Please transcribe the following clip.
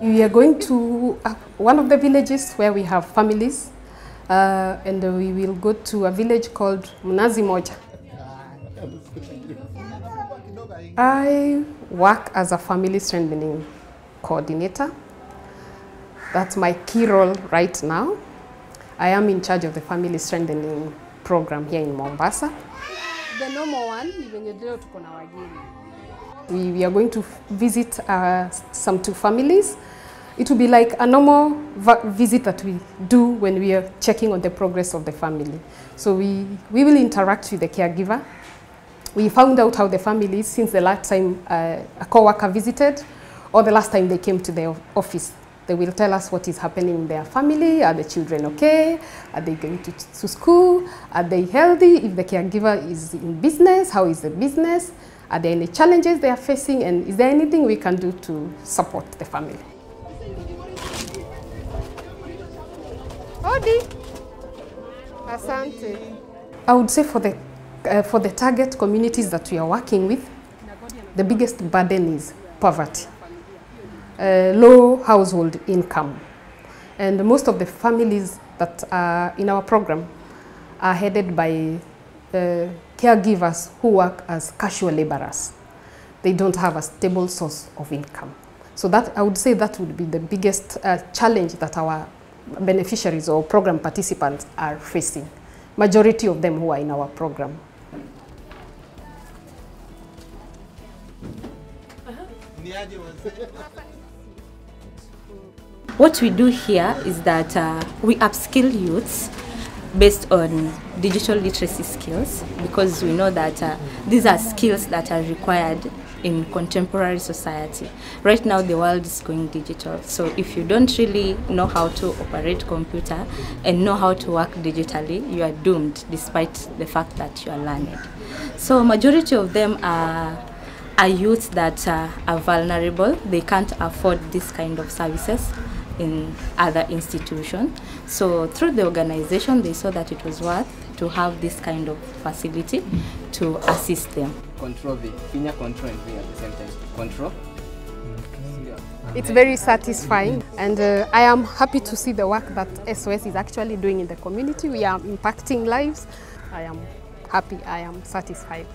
We are going to uh, one of the villages where we have families uh, and we will go to a village called Mnazi Moja. I work as a family strengthening coordinator. That's my key role right now. I am in charge of the family strengthening program here in Mombasa. The normal one ni venye leo tuko. We, we are going to visit uh, some two families. It will be like a normal visit that we do when we are checking on the progress of the family. So we, we will interact with the caregiver. We found out how the family is since the last time uh, a co-worker visited or the last time they came to the office. They will tell us what is happening in their family. Are the children okay? Are they going to, to school? Are they healthy? If the caregiver is in business, how is the business? Are there any challenges they are facing? And is there anything we can do to support the family? Odi. Asante. I would say for the, uh, for the target communities that we are working with, the biggest burden is poverty, uh, low household income. And most of the families that are in our program are headed by uh, caregivers who work as casual laborers. They don't have a stable source of income. So that I would say that would be the biggest uh, challenge that our beneficiaries or program participants are facing. Majority of them who are in our program. What we do here is that uh, we upskill youths based on digital literacy skills because we know that uh, these are skills that are required in contemporary society. Right now the world is going digital. So if you don't really know how to operate computer and know how to work digitally, you are doomed despite the fact that you are learned. So majority of them are are youths that uh, are vulnerable. They can't afford this kind of services in other institutions. So through the organization, they saw that it was worth to have this kind of facility to assist them. Control V. Finya control and V at the same time. Control. It's very satisfying and uh, I am happy to see the work that SOS is actually doing in the community. We are impacting lives. I am happy, I am satisfied.